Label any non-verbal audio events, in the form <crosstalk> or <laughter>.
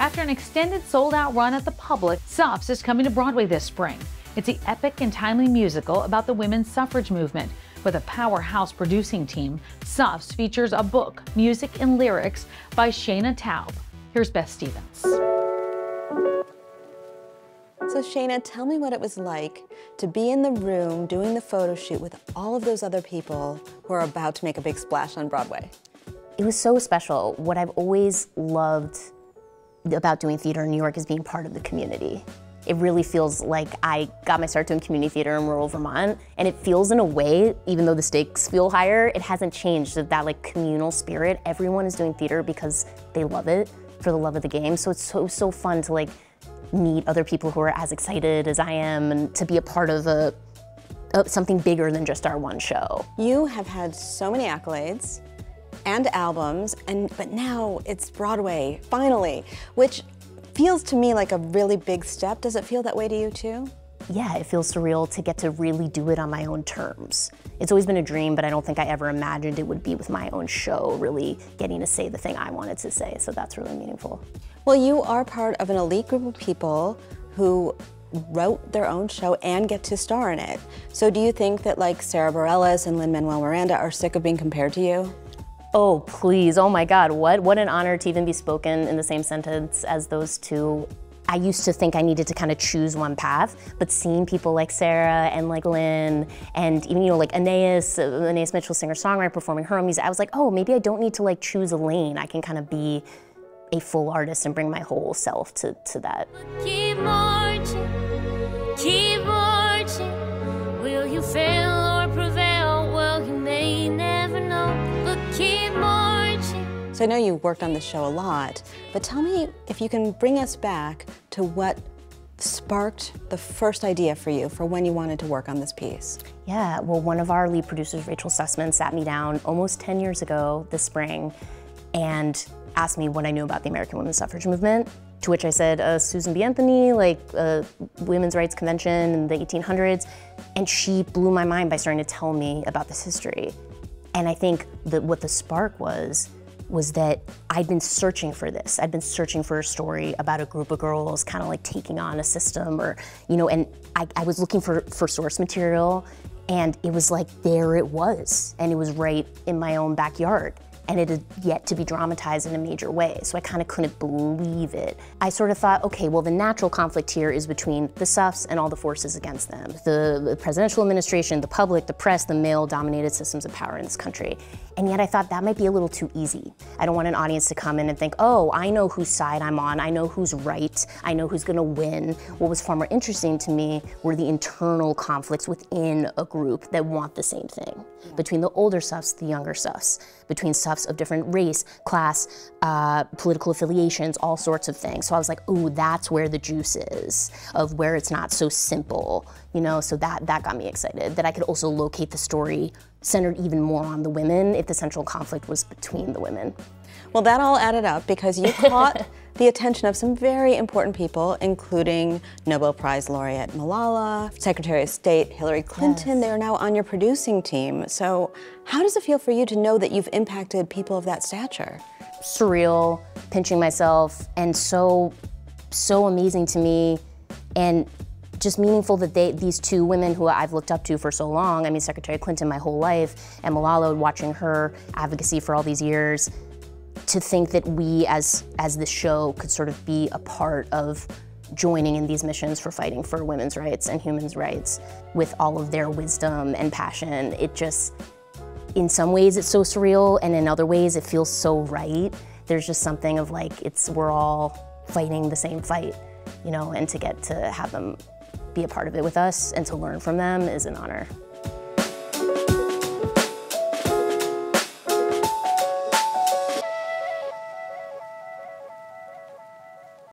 After an extended sold out run at the public, Suffs is coming to Broadway this spring. It's the epic and timely musical about the women's suffrage movement. With a powerhouse producing team, Suffs features a book, music, and lyrics by Shaina Taub. Here's Beth Stevens. So Shaina, tell me what it was like to be in the room doing the photo shoot with all of those other people who are about to make a big splash on Broadway. It was so special. What I've always loved about doing theater in New York is being part of the community. It really feels like I got my start doing community theater in rural Vermont, and it feels in a way, even though the stakes feel higher, it hasn't changed. That like communal spirit, everyone is doing theater because they love it, for the love of the game. So it's so so fun to like meet other people who are as excited as I am, and to be a part of a, a something bigger than just our one show. You have had so many accolades and albums, and but now it's Broadway, finally, which feels to me like a really big step. Does it feel that way to you too? Yeah, it feels surreal to get to really do it on my own terms. It's always been a dream, but I don't think I ever imagined it would be with my own show, really getting to say the thing I wanted to say, so that's really meaningful. Well, you are part of an elite group of people who wrote their own show and get to star in it. So do you think that like Sarah Bareilles and Lin-Manuel Miranda are sick of being compared to you? Oh, please. Oh my God. What, what an honor to even be spoken in the same sentence as those two. I used to think I needed to kind of choose one path, but seeing people like Sarah and like Lin and even, you know, like uh, Anais Mitchell, singer-songwriter performing her own music, I was like, oh, maybe I don't need to like choose a lane. I can kind of be a full artist and bring my whole self to, to that. So I know you worked on this show a lot, but tell me if you can bring us back to what sparked the first idea for you for when you wanted to work on this piece? Yeah, well, one of our lead producers, Rachel Sussman, sat me down almost 10 years ago this spring and asked me what I knew about the American women's suffrage movement. To which I said, uh, Susan B. Anthony, like uh, Women's Rights Convention in the 1800s. And she blew my mind by starting to tell me about this history. And I think that what the spark was, was that I'd been searching for this. I'd been searching for a story about a group of girls kind of like taking on a system or, you know, and I, I was looking for, for source material and it was like, there it was. And it was right in my own backyard and it had yet to be dramatized in a major way, so I kind of couldn't believe it. I sort of thought, okay, well, the natural conflict here is between the Suffs and all the forces against them the, the presidential administration, the public, the press, the male dominated systems of power in this country. And yet I thought that might be a little too easy. I don't want an audience to come in and think, oh, I know whose side I'm on, I know who's right, I know who's gonna win. What was far more interesting to me were the internal conflicts within a group that want the same thing. Between the older Suffs, the younger Suffs, between Suffs of different race, class, uh, political affiliations, all sorts of things. So I was like, ooh, that's where the juice is, of where it's not so simple, you know, so that, that got me excited, that I could also locate the story centered even more on the women if the central conflict was between the women. Well, that all added up because you <laughs> caught the attention of some very important people, including Nobel Prize laureate Malala, Secretary of State Hillary Clinton. Yes. They are now on your producing team. So, how does it feel for you to know that you've impacted people of that stature? Surreal, pinching myself, and so, so amazing to me. And just meaningful that they, these two women who I've looked up to for so long, I mean, Secretary Clinton my whole life, and Malala, watching her advocacy for all these years, to think that we as, as the show could sort of be a part of joining in these missions for fighting for women's rights and humans' rights with all of their wisdom and passion. It just, in some ways it's so surreal and in other ways it feels so right. There's just something of like, it's, we're all fighting the same fight, you know, and to get to have them be a part of it with us and to learn from them is an honor.